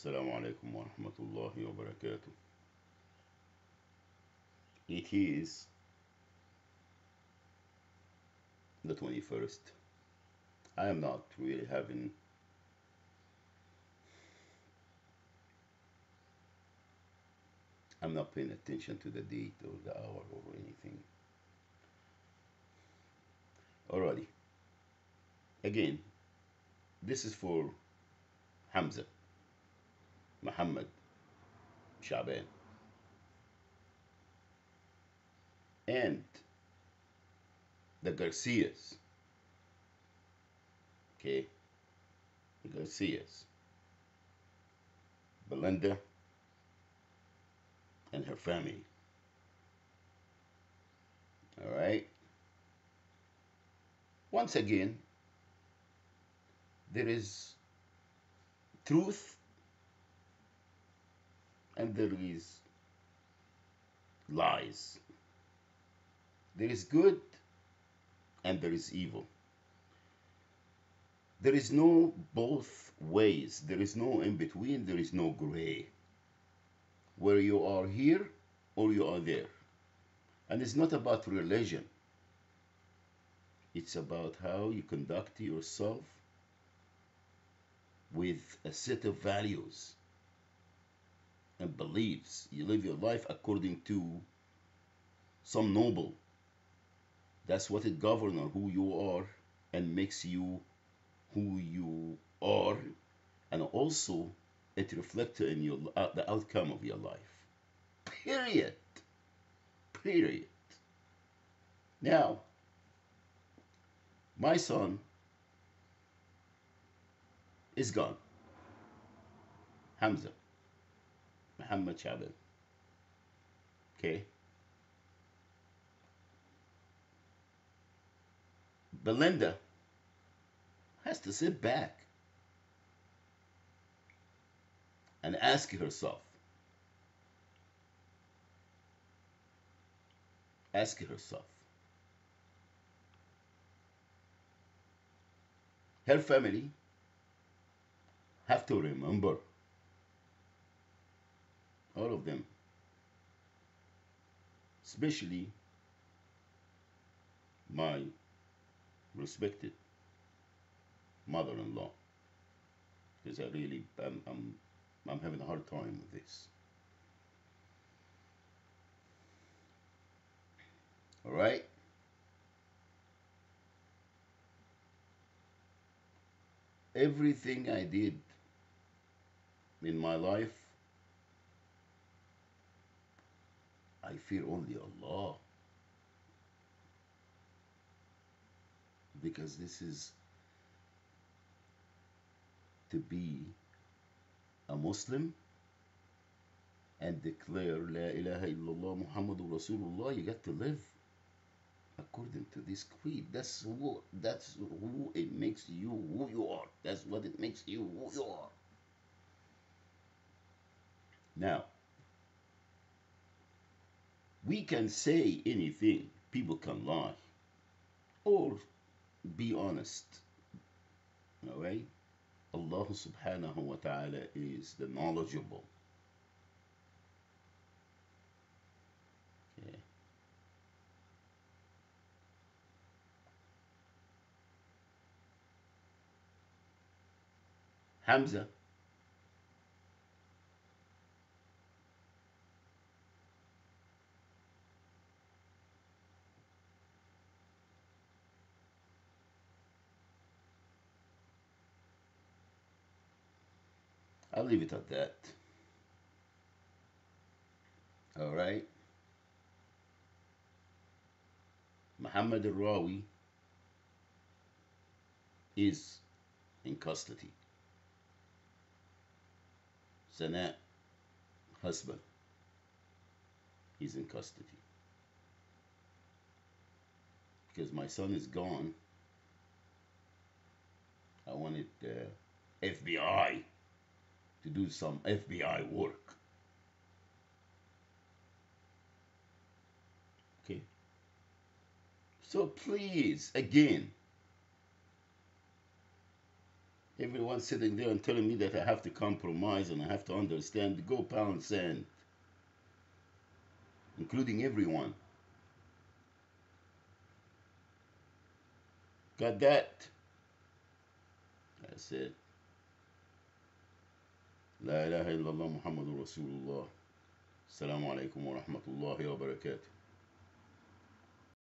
السلام عليكم ورحمة الله وبركاته. It is the 21st. I am not really having I'm not paying attention to the date or the hour or anything. Alrighty. Again, this is for Hamza, Muhammad, Shaban. And the Garcias. Okay. The Garcias. Belinda and her family. All right. Once again, there is truth and there is lies. There is good and there is evil. There is no both ways. There is no in between. There is no gray. Where you are here or you are there. And it's not about religion. It's about how you conduct yourself with a set of values and beliefs. You live your life according to some noble. That's what it governs who you are and makes you who you are, and also it reflects in your uh, the outcome of your life. Period. Period. Now, my son is gone. Hamza. Muhammad Shaban. Okay. Belinda has to sit back and ask herself, ask herself, her family have to remember all of them. Especially my respected mother-in-law. Because I really I'm, I'm I'm having a hard time with this. All right? Everything I did in my life I fear only Allah because this is to be a Muslim and declare La ilaha illallah Muhammadur Rasulullah, you got to live according to this creed. That's who that's who it makes you who you are. That's what it makes you who you are. Now, we can say anything, people can lie, or be honest. All right? Allah subhanahu wa ta'ala is the knowledgeable. Okay. Hamza I'll leave it at that. All right. Muhammad al-Rawi is in custody. Sana, husband, he's in custody. Because my son is gone, I wanted uh, FBI to do some FBI work. Okay. So please, again, Everyone sitting there and telling me that I have to compromise and I have to understand. Go pound sand, including everyone. Got that? That's it. لا إله إلا الله محمد رسول الله. السلام عليكم ورحمة الله وبركاته.